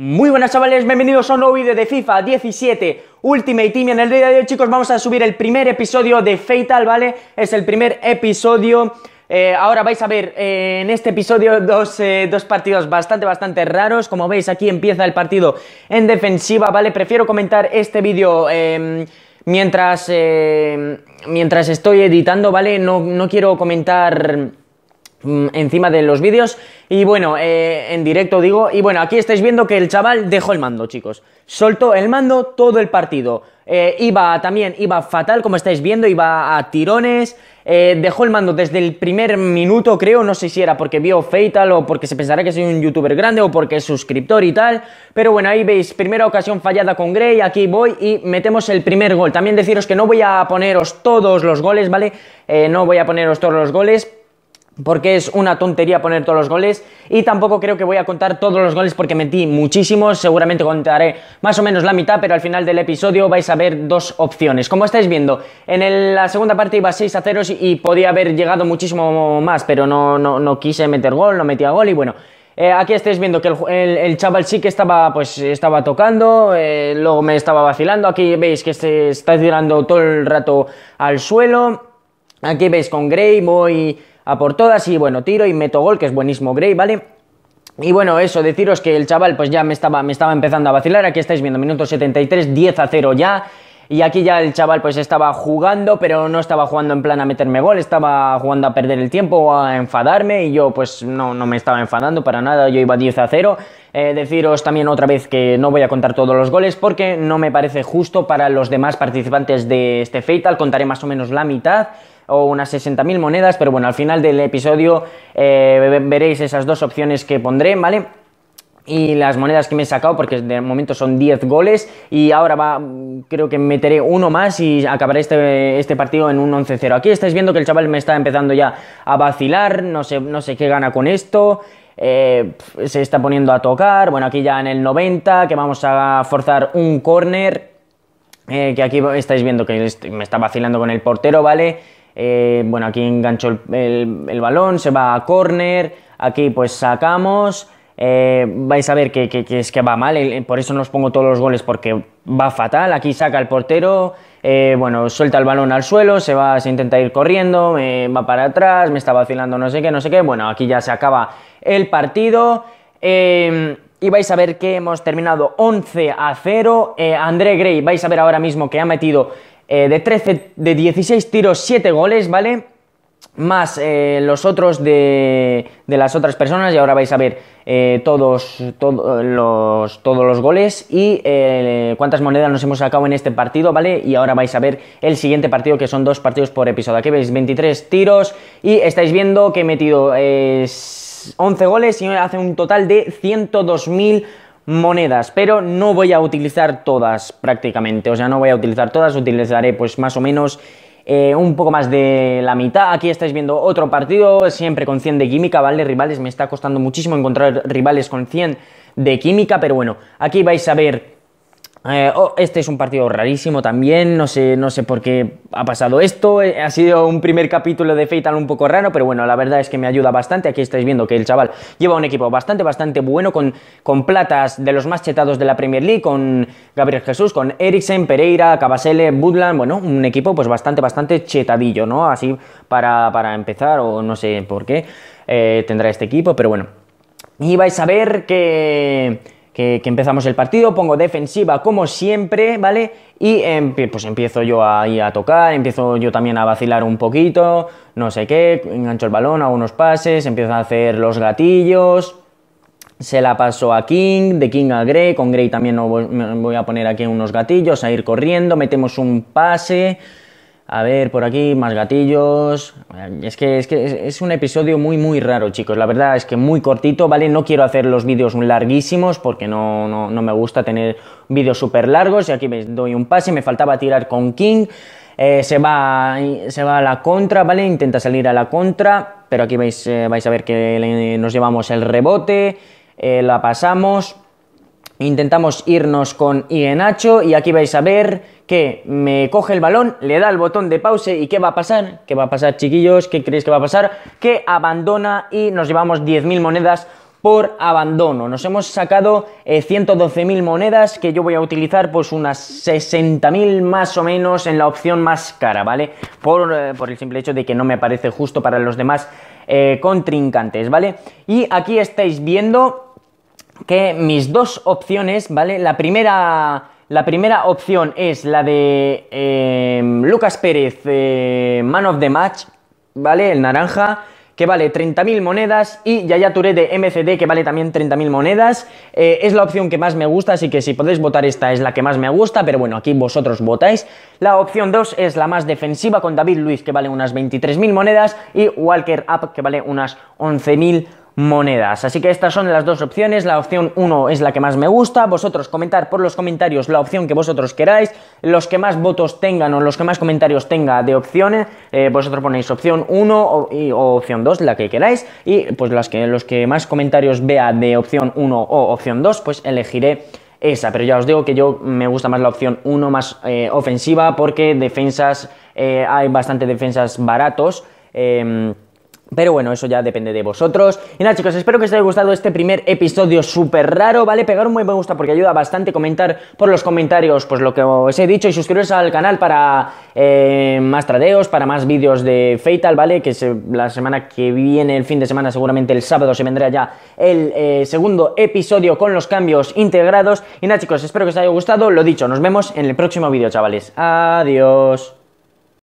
Muy buenas chavales, bienvenidos a un nuevo vídeo de FIFA 17 Ultimate Team y en el día de hoy chicos vamos a subir el primer episodio de Fatal, ¿vale? Es el primer episodio, eh, ahora vais a ver eh, en este episodio dos, eh, dos, partidos bastante bastante raros Como veis aquí empieza el partido en defensiva, ¿vale? Prefiero comentar este vídeo em, mientras, mientras estoy editando, ¿vale? No, no quiero comentar encima de los vídeos. Y bueno, eh, en directo digo, y bueno, aquí estáis viendo que el chaval dejó el mando, chicos, soltó el mando todo el partido, eh, iba también, iba fatal, como estáis viendo, iba a tirones, eh, dejó el mando desde el primer minuto, creo, no sé si era porque vio Fatal o porque se pensará que soy un youtuber grande o porque es suscriptor y tal, pero bueno, ahí veis, primera ocasión fallada con Grey, aquí voy y metemos el primer gol, también deciros que no voy a poneros todos los goles, ¿vale? no voy a poneros todos los goles, porque es una tontería poner todos los goles y tampoco creo que voy a contar todos los goles porque metí muchísimos, seguramente contaré más o menos la mitad, pero al final del episodio vais a ver dos opciones. Como estáis viendo, en la segunda parte iba 6 a 0 y podía haber llegado muchísimo más, pero no, no, quise meter gol, no metía gol y bueno... Eh, aquí estáis viendo que el, chaval sí que estaba, pues, estaba tocando, eh, luego me estaba vacilando, aquí veis que se está tirando todo el rato al suelo, aquí veis con Gray voy a por todas y bueno, tiro y meto gol, que es buenísimo Gray, ¿vale? Y bueno, eso, deciros que el chaval pues ya me estaba, me estaba empezando a vacilar, aquí estáis viendo, minuto 73, 10 a 0 ya, y aquí ya el chaval pues estaba jugando, pero no estaba jugando en plan a meterme gol, estaba jugando a perder el tiempo o a enfadarme y yo pues no, no me estaba enfadando para nada, yo iba 10 a 0. Eh, deciros también otra vez que no voy a contar todos los goles porque no me parece justo para los demás participantes de este Fatal, contaré más o menos la mitad o unas 60.000 monedas, pero bueno, al final del episodio eh, veréis esas dos opciones que pondré, ¿vale? Y las monedas que me he sacado, porque de momento son 10 goles, y ahora va, creo que meteré uno más y acabaré este, este partido en un 11-0. Aquí estáis viendo que el chaval me está empezando ya a vacilar, no sé, no sé qué gana con esto, eh, se está poniendo a tocar, bueno, aquí ya en el 90, que vamos a forzar un corner, eh, que aquí estáis viendo que me está vacilando con el portero, ¿vale? Eh, bueno, aquí engancho el, balón, se va a córner, aquí pues sacamos, eh, vais a ver que, es que va mal, por eso no os pongo todos los goles porque va fatal, aquí saca el portero, eh, bueno, suelta el balón al suelo, se va, se intenta ir corriendo, va para atrás, me está vacilando no sé qué, no sé qué, bueno, aquí ya se acaba el partido, y vais a ver que hemos terminado 11 a 0, André Gray, vais a ver ahora mismo que ha metido eh, de 13, de 16 tiros, 7 goles, ¿vale? Más eh, los otros de, de, las otras personas, y ahora vais a ver eh, todos, los, todos los goles y cuántas monedas nos hemos sacado en este partido, ¿vale? Y ahora vais a ver el siguiente partido, que son dos partidos por episodio. Aquí veis 23 tiros y estáis viendo que he metido 11 goles y hace un total de 102.000 monedas, pero no voy a utilizar todas prácticamente, o sea, no voy a utilizar todas, utilizaré pues más o menos eh, un poco más de la mitad. Aquí estáis viendo otro partido, siempre con 100 de química, ¿vale? Rivales, me está costando muchísimo encontrar rivales con 100 de química, pero bueno, aquí vais a ver eh, oh, este es un partido rarísimo también, no sé, no sé por qué ha pasado esto, eh, ha sido un primer capítulo de Fatal un poco raro, pero bueno, la verdad es que me ayuda bastante, aquí estáis viendo que el chaval lleva un equipo bastante, bastante bueno, con, con platas de los más chetados de la Premier League, con Gabriel Jesús, con Eriksen, Pereira, Cabasele, Budland, bueno, un equipo pues bastante, bastante chetadillo, ¿no? Así para, para empezar, o no sé por qué eh, tendrá este equipo, pero bueno. Y vais a ver que que, empezamos el partido, pongo defensiva como siempre, ¿vale? Y pues empiezo yo a tocar, empiezo yo también a vacilar un poquito, no sé qué, engancho el balón, hago unos pases, empiezo a hacer los gatillos, se la paso a King, de King a Grey, con Grey también voy a poner aquí unos gatillos, a ir corriendo, metemos un pase, a ver, por aquí, más gatillos. Es que, es que es un episodio muy, muy raro, chicos. La verdad es que muy cortito, ¿vale? No quiero hacer los vídeos larguísimos porque no, no, me gusta tener vídeos súper largos. Y aquí veis, doy un pase, me faltaba tirar con King. Eh, se, va, se va a la contra, ¿vale? Intenta salir a la contra, pero aquí veis, eh, vais a ver que nos llevamos el rebote, eh, la pasamos. Intentamos irnos con Ienacho y aquí vais a ver que me coge el balón, le da el botón de pause y ¿qué va a pasar? ¿Qué va a pasar chiquillos? ¿Qué creéis que va a pasar? Que abandona y nos llevamos 10.000 monedas por abandono. Nos hemos sacado 112.000 eh, monedas que yo voy a utilizar pues unas 60.000 más o menos en la opción más cara, ¿vale? Por, eh, por, el simple hecho de que no me parece justo para los demás eh, contrincantes, ¿vale? Y aquí estáis viendo que mis dos opciones, ¿vale? La primera... La primera opción es la de Lucas Pérez, Man of the Match, ¿vale? El naranja que vale 30.000 monedas, y Yaya Touré de MCD, que vale también 30.000 monedas. Eh, es la opción que más me gusta, así que si podéis votar esta es la que más me gusta, pero bueno, aquí vosotros votáis. La opción 2 es la más defensiva, con David Luis, que vale unas 23.000 monedas, y Walker Up, que vale unas 11.000 monedas. Así que estas son las dos opciones. La opción 1 es la que más me gusta. Vosotros comentar por los comentarios la opción que vosotros queráis. Los que más votos tengan o los que más comentarios tenga de opciones, eh, vosotros ponéis opción 1 o, opción 2, la que queráis. Y pues las que, los que más comentarios vea de opción 1 o opción 2, pues elegiré esa, pero ya os digo que yo me gusta más la opción 1 más eh, ofensiva porque defensas, eh, hay bastante defensas baratos. Em, pero bueno, eso ya depende de vosotros. Y nada chicos, espero que os haya gustado este primer episodio súper raro, ¿vale? Pegar un muy me gusta porque ayuda bastante comentar por los comentarios pues lo que os he dicho y suscribiros al canal para eh, más tradeos, para más vídeos de Fatal, ¿vale? Que la semana que viene, el fin de semana, seguramente el sábado se vendrá ya el eh, segundo episodio con los cambios integrados. Y nada chicos, espero que os haya gustado. Lo dicho, nos vemos en el próximo vídeo, chavales. Adiós.